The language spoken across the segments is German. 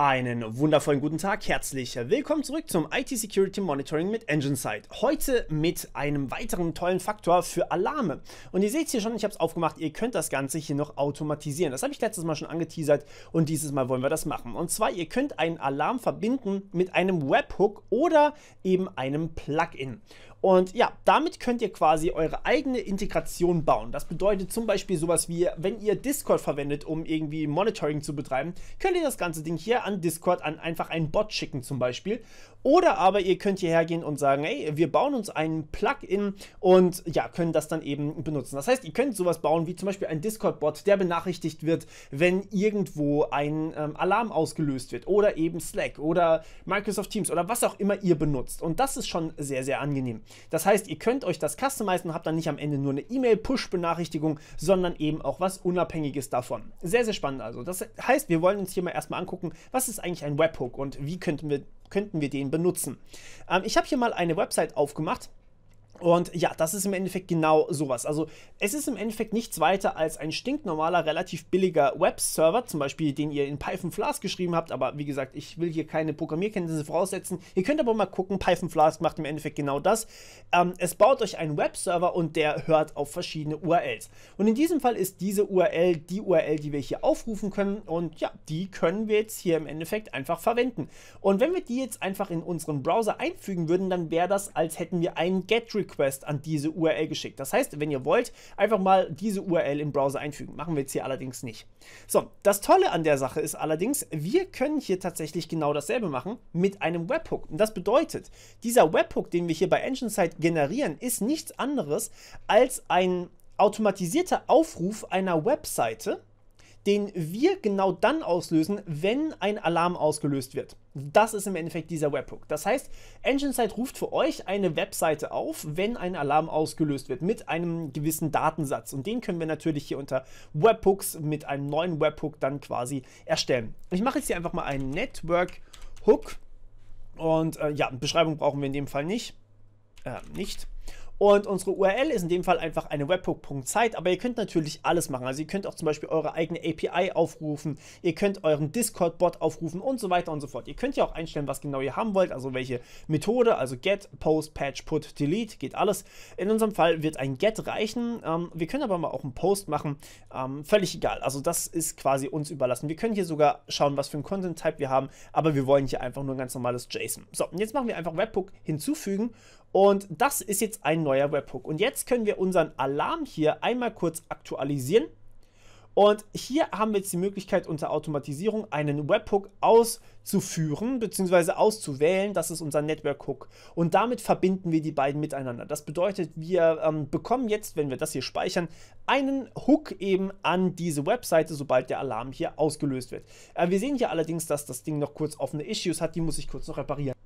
Einen wundervollen guten Tag, herzlich willkommen zurück zum IT Security Monitoring mit EngineSide. Heute mit einem weiteren tollen Faktor für Alarme. Und ihr seht hier schon, ich habe es aufgemacht, ihr könnt das Ganze hier noch automatisieren. Das habe ich letztes Mal schon angeteasert und dieses Mal wollen wir das machen. Und zwar, ihr könnt einen Alarm verbinden mit einem Webhook oder eben einem Plugin. Und ja, damit könnt ihr quasi eure eigene Integration bauen. Das bedeutet zum Beispiel sowas wie, wenn ihr Discord verwendet, um irgendwie Monitoring zu betreiben, könnt ihr das ganze Ding hier an Discord an einfach einen Bot schicken zum Beispiel. Oder aber ihr könnt hierher gehen und sagen, hey, wir bauen uns ein Plugin und ja, können das dann eben benutzen. Das heißt, ihr könnt sowas bauen wie zum Beispiel ein Discord-Bot, der benachrichtigt wird, wenn irgendwo ein ähm, Alarm ausgelöst wird. Oder eben Slack oder Microsoft Teams oder was auch immer ihr benutzt. Und das ist schon sehr, sehr angenehm. Das heißt, ihr könnt euch das customizen und habt dann nicht am Ende nur eine E-Mail-Push-Benachrichtigung, sondern eben auch was Unabhängiges davon. Sehr, sehr spannend also. Das heißt, wir wollen uns hier mal erstmal angucken, was ist eigentlich ein Webhook und wie könnten wir, könnten wir den benutzen. Ähm, ich habe hier mal eine Website aufgemacht und ja, das ist im Endeffekt genau sowas. Also es ist im Endeffekt nichts weiter als ein stinknormaler, relativ billiger Webserver, zum Beispiel den ihr in Python Flask geschrieben habt, aber wie gesagt, ich will hier keine Programmierkenntnisse voraussetzen. Ihr könnt aber mal gucken, Python Flask macht im Endeffekt genau das. Ähm, es baut euch einen Webserver und der hört auf verschiedene URLs. Und in diesem Fall ist diese URL die URL, die wir hier aufrufen können und ja, die können wir jetzt hier im Endeffekt einfach verwenden. Und wenn wir die jetzt einfach in unseren Browser einfügen würden, dann wäre das, als hätten wir einen GET-Request Request an diese URL geschickt. Das heißt, wenn ihr wollt, einfach mal diese URL im Browser einfügen. Machen wir jetzt hier allerdings nicht. So, das Tolle an der Sache ist allerdings, wir können hier tatsächlich genau dasselbe machen mit einem Webhook. Und das bedeutet, dieser Webhook, den wir hier bei EngineSide generieren, ist nichts anderes als ein automatisierter Aufruf einer Webseite, den wir genau dann auslösen, wenn ein Alarm ausgelöst wird. Das ist im Endeffekt dieser Webhook. Das heißt, EngineSide ruft für euch eine Webseite auf, wenn ein Alarm ausgelöst wird, mit einem gewissen Datensatz. Und den können wir natürlich hier unter Webhooks mit einem neuen Webhook dann quasi erstellen. Ich mache jetzt hier einfach mal einen Network Hook. Und äh, ja, Beschreibung brauchen wir in dem Fall nicht. Äh, nicht. Und unsere URL ist in dem Fall einfach eine webhook.site, aber ihr könnt natürlich alles machen. Also ihr könnt auch zum Beispiel eure eigene API aufrufen, ihr könnt euren Discord-Bot aufrufen und so weiter und so fort. Ihr könnt ja auch einstellen, was genau ihr haben wollt, also welche Methode, also get, post, patch, put, delete, geht alles. In unserem Fall wird ein get reichen. Ähm, wir können aber mal auch einen Post machen, ähm, völlig egal. Also das ist quasi uns überlassen. Wir können hier sogar schauen, was für ein Content-Type wir haben, aber wir wollen hier einfach nur ein ganz normales JSON. So, und jetzt machen wir einfach Webhook hinzufügen und das ist jetzt ein neuer Webhook. Und jetzt können wir unseren Alarm hier einmal kurz aktualisieren. Und hier haben wir jetzt die Möglichkeit, unter Automatisierung einen Webhook auszuführen bzw. auszuwählen. Das ist unser Network Hook. Und damit verbinden wir die beiden miteinander. Das bedeutet, wir ähm, bekommen jetzt, wenn wir das hier speichern, einen Hook eben an diese Webseite, sobald der Alarm hier ausgelöst wird. Äh, wir sehen hier allerdings, dass das Ding noch kurz offene Issues hat. Die muss ich kurz noch reparieren.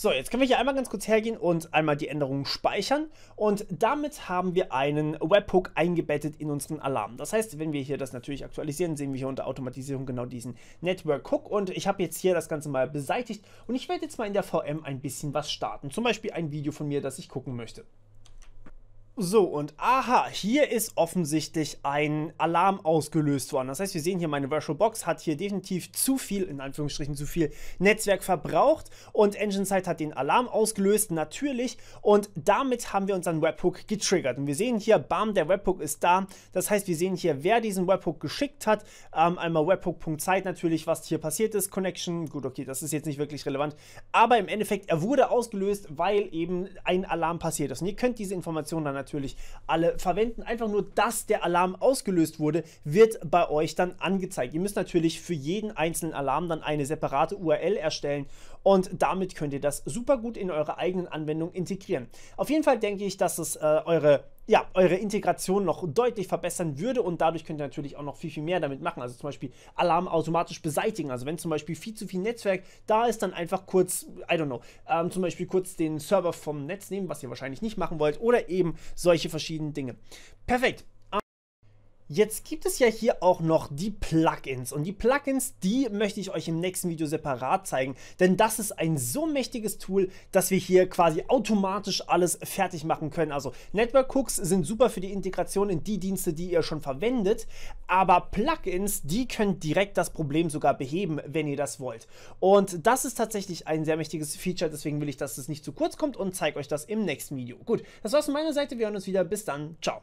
So, jetzt können wir hier einmal ganz kurz hergehen und einmal die Änderungen speichern und damit haben wir einen Webhook eingebettet in unseren Alarm. Das heißt, wenn wir hier das natürlich aktualisieren, sehen wir hier unter Automatisierung genau diesen Network Hook und ich habe jetzt hier das Ganze mal beseitigt und ich werde jetzt mal in der VM ein bisschen was starten. Zum Beispiel ein Video von mir, das ich gucken möchte. So, und aha, hier ist offensichtlich ein Alarm ausgelöst worden. Das heißt, wir sehen hier, meine VirtualBox hat hier definitiv zu viel, in Anführungsstrichen zu viel Netzwerk verbraucht und EngineSide hat den Alarm ausgelöst, natürlich. Und damit haben wir unseren Webhook getriggert. Und wir sehen hier, bam, der Webhook ist da. Das heißt, wir sehen hier, wer diesen Webhook geschickt hat. Ähm, einmal webhook.zeit natürlich, was hier passiert ist. Connection, gut, okay, das ist jetzt nicht wirklich relevant. Aber im Endeffekt, er wurde ausgelöst, weil eben ein Alarm passiert ist. Und ihr könnt diese Informationen dann natürlich natürlich alle verwenden. Einfach nur, dass der Alarm ausgelöst wurde, wird bei euch dann angezeigt. Ihr müsst natürlich für jeden einzelnen Alarm dann eine separate URL erstellen und damit könnt ihr das super gut in eure eigenen Anwendungen integrieren. Auf jeden Fall denke ich, dass es äh, eure ja, eure Integration noch deutlich verbessern würde und dadurch könnt ihr natürlich auch noch viel, viel mehr damit machen. Also zum Beispiel Alarm automatisch beseitigen. Also wenn zum Beispiel viel zu viel Netzwerk da ist, dann einfach kurz, I don't know, ähm, zum Beispiel kurz den Server vom Netz nehmen, was ihr wahrscheinlich nicht machen wollt oder eben solche verschiedenen Dinge. Perfekt. Jetzt gibt es ja hier auch noch die Plugins und die Plugins, die möchte ich euch im nächsten Video separat zeigen, denn das ist ein so mächtiges Tool, dass wir hier quasi automatisch alles fertig machen können. Also Network Hooks sind super für die Integration in die Dienste, die ihr schon verwendet, aber Plugins, die können direkt das Problem sogar beheben, wenn ihr das wollt. Und das ist tatsächlich ein sehr mächtiges Feature, deswegen will ich, dass es nicht zu kurz kommt und zeige euch das im nächsten Video. Gut, das war's von meiner Seite, wir hören uns wieder, bis dann, ciao.